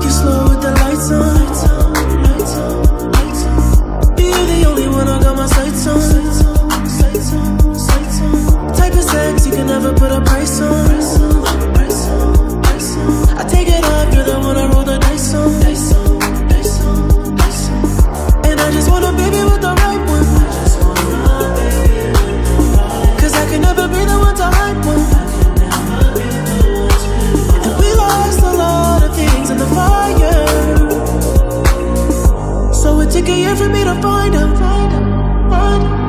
You slow Take a year for me to find out. Find out, find out.